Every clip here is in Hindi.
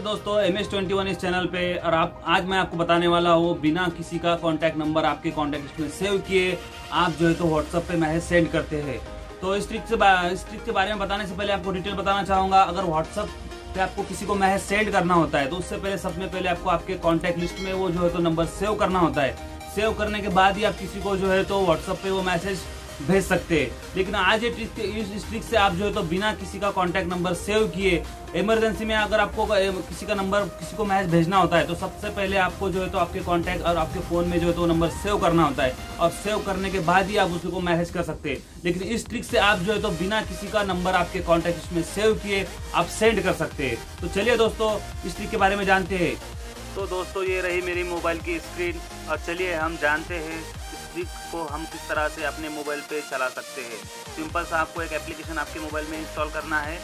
दोस्तों एम एस ट्वेंटी वन इस चैनल पे। और आप, आज मैं आपको बताने वाला हूँ, बिना किसी का कांटेक्ट नंबर आपके कांटेक्ट लिस्ट में सेव किए, आप जो है तो व्हाट्सएप पे मैसेज सेंड करते हैं। तो इस ट्रिक से इस ट्रिक के बारे में बताने से पहले आपको डिटेल बताना चाहूँगा, अगर व्हाट्सएप पे आपको किसी को मैसेज सेंड करना होता है तो उससे पहले, सबसे पहले आपको आपके कॉन्टैक्ट लिस्ट में वो जो है तो नंबर सेव करना होता है। सेव करने के बाद ही आप किसी को जो है तो व्हाट्सएप पे वो मैसेज भेज सकते हैं। लेकिन आज ये ट्रिक इस ट्रिक से आप जो है तो बिना किसी का कांटेक्ट नंबर सेव किए इमरजेंसी में अगर आपको किसी का नंबर किसी को मैसेज भेजना होता है तो सबसे पहले आपको जो है तो आपके कांटेक्ट और आपके फ़ोन में जो है तो नंबर सेव करना होता है। और सेव करने के बाद ही आप उसको मैसेज कर सकते हैं। लेकिन इस ट्रिक से आप जो है तो बिना किसी का नंबर आपके कॉन्टेक्ट में सेव किए, आप सेंड कर सकते हैं। तो चलिए दोस्तों, इस ट्रिक के बारे में जानते हैं। तो दोस्तों, ये रही मेरी मोबाइल की स्क्रीन और चलिए, हम जानते हैं ट्रिक को हम किस तरह से अपने मोबाइल पे चला सकते हैं? सिंपल सा आपको एक एप्लीकेशन आपके मोबाइल में इंस्टॉल करना है।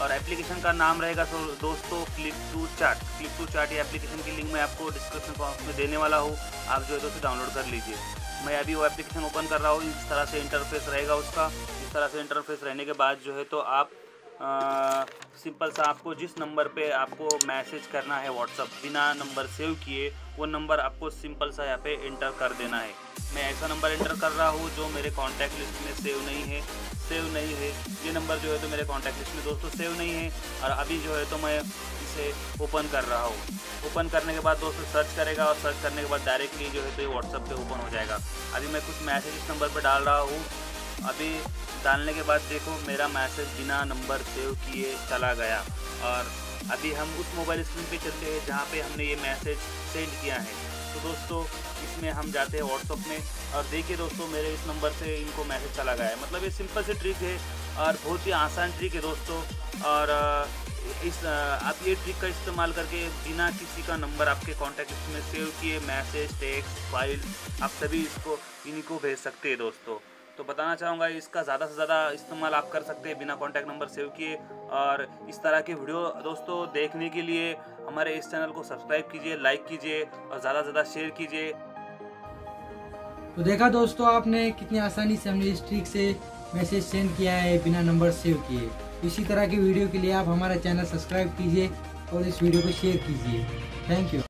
और एप्लीकेशन का नाम रहेगा दोस्तों click to chart click to chart ये एप्लीकेशन की लिंक मैं आपको डिस्क्रिप्शन बॉक्स में देने वाला हूँ। आप जो है तो डाउनलोड कर लीजिए। मैं अभी वो एप्लीकेशन ओपन कर रहा हूँ। इस तरह से इंटरफेस रहेगा उसका। इस तरह से इंटरफेस रहने के बाद जो है तो आप सिंपल सा आपको जिस नंबर पे आपको मैसेज करना है व्हाट्सअप बिना नंबर सेव किए, वो नंबर आपको सिंपल सा यहाँ पे इंटर कर देना है। मैं ऐसा नंबर एंटर कर रहा हूँ जो मेरे कॉन्टैक्ट लिस्ट में सेव नहीं है, सेव नहीं है। ये नंबर जो है तो मेरे कॉन्टैक्ट लिस्ट में दोस्तों सेव नहीं है और अभी जो है तो मैं इसे ओपन कर रहा हूँ। ओपन करने के बाद दोस्तों सर्च करेगा और सर्च करने के बाद डायरेक्टली जो है तो ये व्हाट्सअप पे ओपन हो जाएगा। अभी मैं कुछ मैसेज इस नंबर पर डाल रहा हूँ। अभी डालने के बाद देखो मेरा मैसेज बिना नंबर सेव किए चला गया। और अभी हम उस मोबाइल स्क्रीन पे चलते हैं जहाँ पे हमने ये मैसेज सेंड किया है। तो दोस्तों, इसमें हम जाते हैं व्हाट्सअप में। और देखिए दोस्तों, मेरे इस नंबर से इनको मैसेज चला गया है। मतलब ये सिंपल से ट्रिक है और बहुत ही आसान ट्रिक है दोस्तों। और इस आप ये ट्रिक का इस्तेमाल करके बिना किसी का नंबर आपके कॉन्टैक्ट में सेव किए मैसेज टेक्स्ट फ़ाइल आप सभी इसको इनको भेज सकते हैं दोस्तों। तो बताना चाहूँगा, इसका ज़्यादा से ज़्यादा इस्तेमाल आप कर सकते हैं बिना कॉन्टैक्ट नंबर सेव किए। और इस तरह के वीडियो दोस्तों देखने के लिए हमारे इस चैनल को सब्सक्राइब कीजिए लाइक कीजिए और ज़्यादा से ज़्यादा शेयर कीजिए। तो देखा दोस्तों आपने कितनी आसानी से हमने इस ट्रिक से मैसेज सेंड किया है बिना नंबर सेव किए। इसी तरह की वीडियो के लिए आप हमारा चैनल सब्सक्राइब कीजिए और इस वीडियो को शेयर कीजिए। Thank you